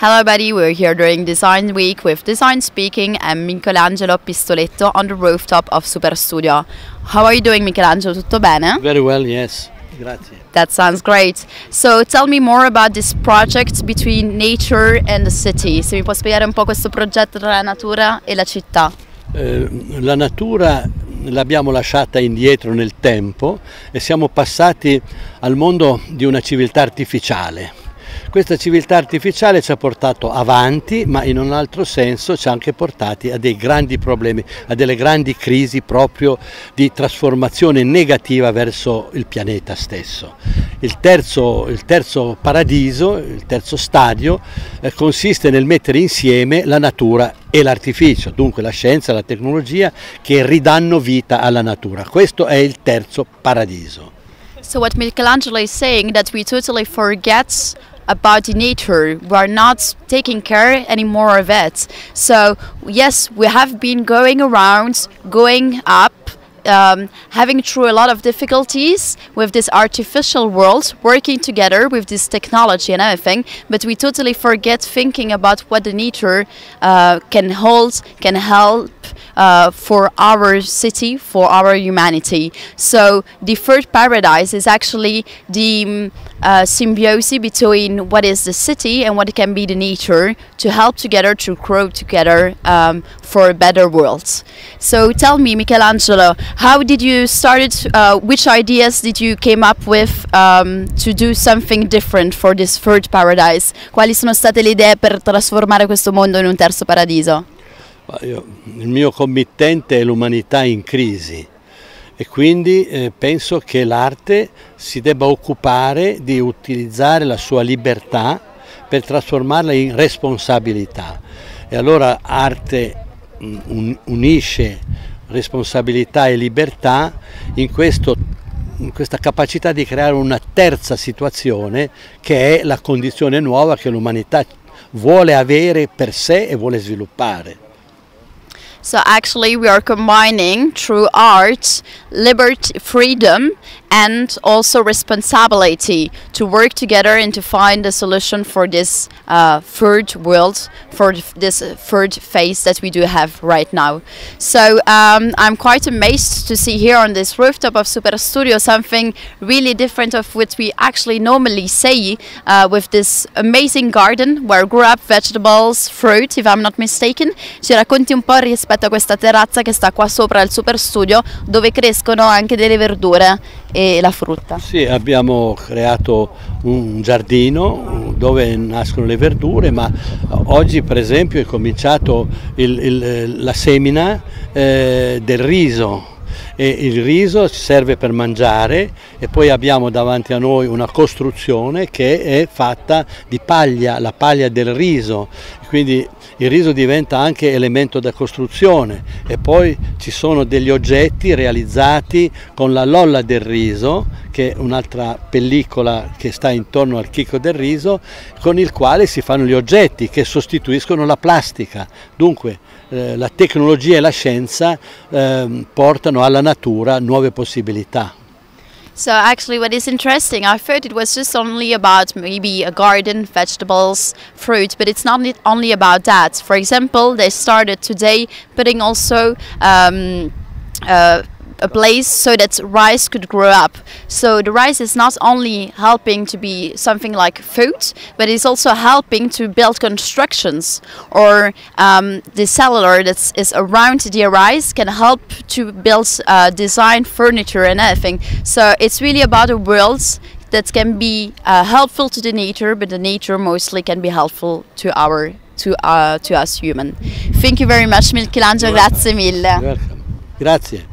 Hello, everybody. We're here during Design Week with Design Speaking and Michelangelo Pistoletto on the rooftop of Super Studio. How are you doing, Michelangelo? Tutto bene? Very well, yes. Grazie. That sounds great. So, tell me more about this project between nature and the city. Se mi può spiegare un po' questo progetto tra la natura e la città. Eh, la natura l'abbiamo lasciata indietro nel tempo e siamo passati al mondo di una civiltà artificiale. Questa civiltà artificiale ci ha portato avanti, ma in un altro senso ci ha anche portati a dei grandi problemi, a delle grandi crisi proprio di trasformazione negativa verso il pianeta stesso. Il terzo, il terzo paradiso, il terzo stadio, eh, consiste nel mettere insieme la natura e l'artificio, dunque la scienza la tecnologia che ridanno vita alla natura. Questo è il terzo paradiso. So, what Michelangelo is saying that we totally forget about the nature. We are not taking care anymore of it. So, yes, we have been going around, going up. Um, having through a lot of difficulties with this artificial world, working together with this technology and everything, but we totally forget thinking about what the nature uh, can hold, can help, uh, for our city, for our humanity. So the third paradise is actually the um, uh, symbiosis between what is the city and what can be the nature to help together to grow together um, for a better world. So tell me, Michelangelo, how did you start? Uh, which ideas did you came up with um, to do something different for this third paradise? Quali sono state le idee per trasformare questo mondo in un terzo paradiso? Il mio committente è l'umanità in crisi e quindi eh, penso che l'arte si debba occupare di utilizzare la sua libertà per trasformarla in responsabilità. E allora arte mm, un, unisce responsabilità e libertà in, questo, in questa capacità di creare una terza situazione che è la condizione nuova che l'umanità vuole avere per sé e vuole sviluppare. So actually, we are combining through art, liberty, freedom, and also responsibility to work together and to find a solution for this uh, third world, for this third phase that we do have right now. So um, I'm quite amazed to see here on this rooftop of Super Studio something really different of what we actually normally say uh, with this amazing garden where grew up vegetables, fruit, if I'm not mistaken. Ci racconti un po' rispetto a questa terrazza che sta qua sopra il Super Studio dove crescono anche delle verdure e la frutta. Sì, abbiamo creato un giardino dove nascono le verdure, ma oggi per esempio è cominciato il, il, la semina eh, del riso e il riso serve per mangiare e poi abbiamo davanti a noi una costruzione che è fatta di paglia, la paglia del riso, quindi il riso diventa anche elemento da costruzione e poi ci sono degli oggetti realizzati con la lolla del riso, che è un'altra pellicola che sta intorno al chicco del riso, con il quale si fanno gli oggetti che sostituiscono la plastica. Dunque eh, la tecnologia e la scienza eh, portano alla natura nuove possibilità. So actually what is interesting, I thought it was just only about maybe a garden, vegetables, fruit, but it's not only about that. For example, they started today putting also um, uh, a place so that rice could grow up. So the rice is not only helping to be something like food, but it's also helping to build constructions or um, the cellular that is around the rice can help to build uh, design furniture and everything. So it's really about a world that can be uh, helpful to the nature, but the nature mostly can be helpful to our to uh, to us human. Thank you very much, Michelangelo. Grazie mille. Grazie.